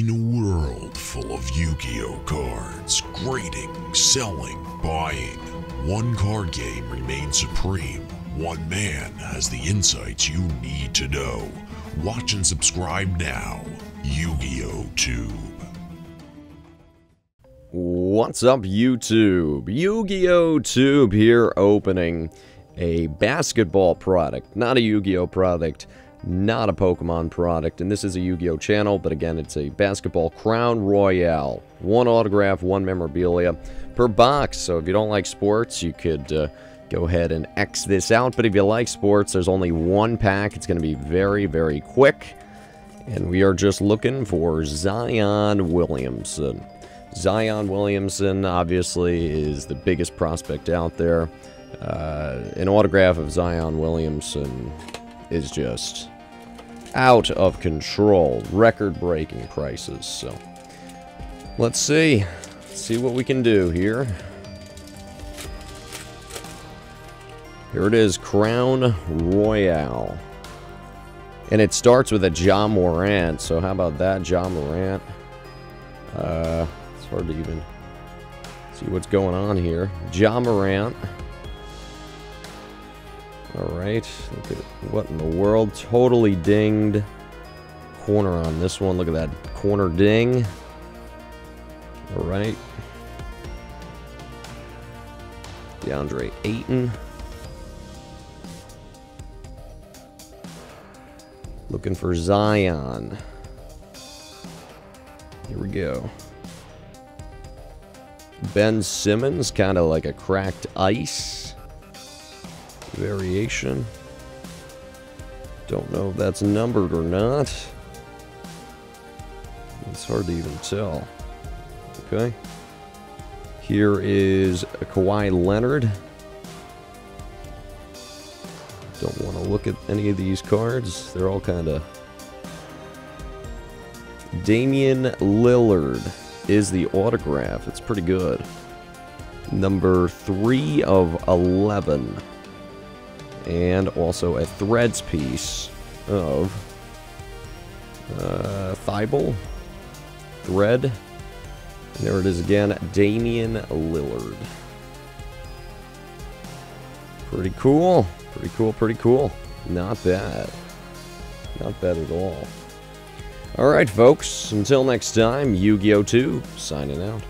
In a world full of Yu Gi Oh cards, grading, selling, buying, one card game remains supreme. One man has the insights you need to know. Watch and subscribe now. Yu Gi Oh Tube. What's up, YouTube? Yu Gi Oh! Tube here opening a basketball product, not a Yu Gi Oh! product not a Pokemon product, and this is a Yu-Gi-Oh! channel, but again, it's a basketball Crown Royale. One autograph, one memorabilia per box, so if you don't like sports, you could uh, go ahead and X this out, but if you like sports, there's only one pack. It's going to be very, very quick, and we are just looking for Zion Williamson. Zion Williamson, obviously, is the biggest prospect out there. Uh, an autograph of Zion Williamson is just out of control. Record-breaking prices, so... Let's see. Let's see what we can do here. Here it is, Crown Royale. And it starts with a Ja Morant, so how about that, Ja Morant? Uh, it's hard to even see what's going on here. Ja Morant. Alright, look at what in the world. Totally dinged. Corner on this one. Look at that corner ding. Alright. DeAndre Ayton. Looking for Zion. Here we go. Ben Simmons, kind of like a cracked ice variation. Don't know if that's numbered or not. It's hard to even tell. Okay. Here is a Kawhi Leonard. Don't want to look at any of these cards. They're all kind of... Damian Lillard is the autograph. It's pretty good. Number 3 of 11 and also a threads piece of uh, thread, and there it is again, Damian Lillard. Pretty cool, pretty cool, pretty cool. Not bad. Not bad at all. Alright, folks, until next time, Yu-Gi-Oh! Tube, signing out.